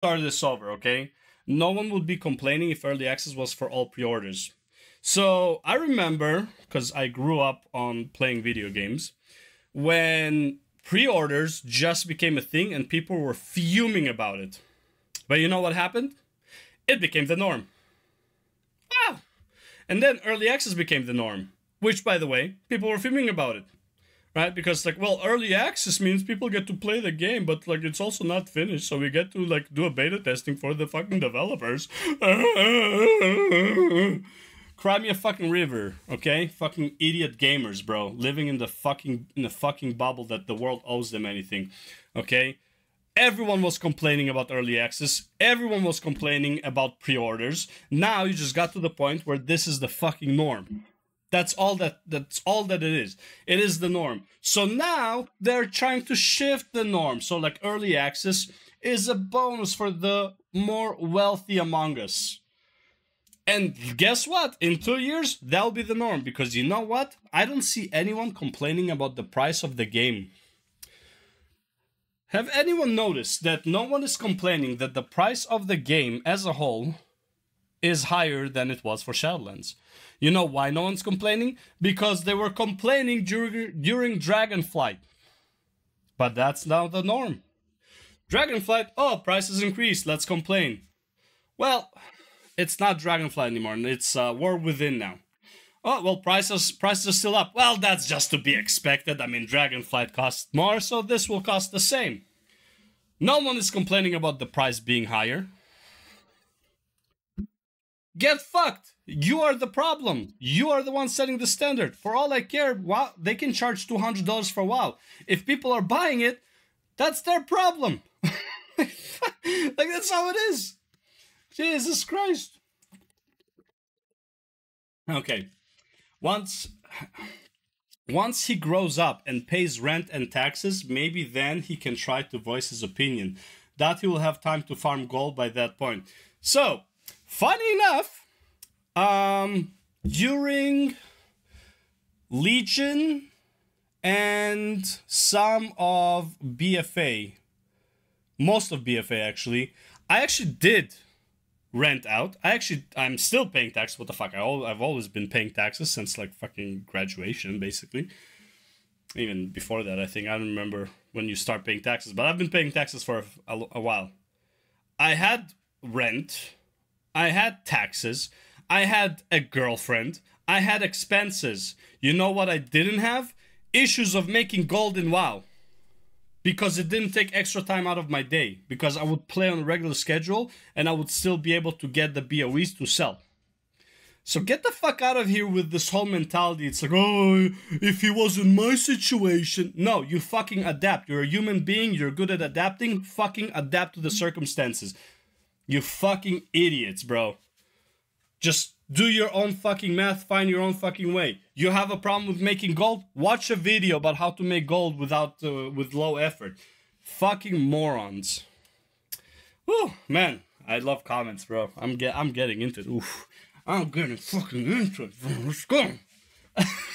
start this over, okay? No one would be complaining if early access was for all pre-orders. So I remember, because I grew up on playing video games, when pre-orders just became a thing and people were fuming about it. But you know what happened? It became the norm. Ah! And then early access became the norm, which by the way, people were fuming about it. Right? Because like, well, early access means people get to play the game, but like it's also not finished, so we get to like do a beta testing for the fucking developers. Cry me a fucking river, okay? Fucking idiot gamers, bro, living in the fucking in the fucking bubble that the world owes them anything, okay? Everyone was complaining about early access. Everyone was complaining about pre-orders. Now you just got to the point where this is the fucking norm. That's all that that's all that it is. It is the norm. So now they're trying to shift the norm. So like early access is a bonus for the more wealthy among us. And guess what? In two years, that'll be the norm because you know what? I don't see anyone complaining about the price of the game. Have anyone noticed that no one is complaining that the price of the game as a whole is higher than it was for Shadowlands? You know why no one's complaining? Because they were complaining during, during Dragonflight. But that's now the norm. Dragonflight, oh, prices increased, let's complain. Well, it's not Dragonflight anymore. It's uh, War Within now. Oh well, prices prices are still up. Well, that's just to be expected. I mean, Dragonflight costs more, so this will cost the same. No one is complaining about the price being higher. Get fucked. You are the problem. You are the one setting the standard. For all I care, wow, they can charge two hundred dollars for WoW. If people are buying it, that's their problem. like that's how it is. Jesus Christ. Okay. Once once he grows up and pays rent and taxes, maybe then he can try to voice his opinion. That he will have time to farm gold by that point. So, funny enough, um during Legion and some of BFA, most of BFA actually, I actually did rent out. I actually, I'm still paying taxes. What the fuck? I I've always been paying taxes since like fucking graduation, basically. Even before that, I think I don't remember when you start paying taxes, but I've been paying taxes for a, a while. I had rent, I had taxes, I had a girlfriend, I had expenses. You know what I didn't have? Issues of making gold in WoW because it didn't take extra time out of my day because I would play on a regular schedule and I would still be able to get the BOEs to sell. So get the fuck out of here with this whole mentality. It's like, oh, if he was in my situation. No, you fucking adapt. You're a human being. You're good at adapting. Fucking adapt to the circumstances. You fucking idiots, bro. Just do your own fucking math, find your own fucking way. You have a problem with making gold? Watch a video about how to make gold without uh, with low effort. Fucking morons. Whew, man, I love comments, bro. I'm get I'm getting into it. Oof. I'm getting fucking into it. Let's go.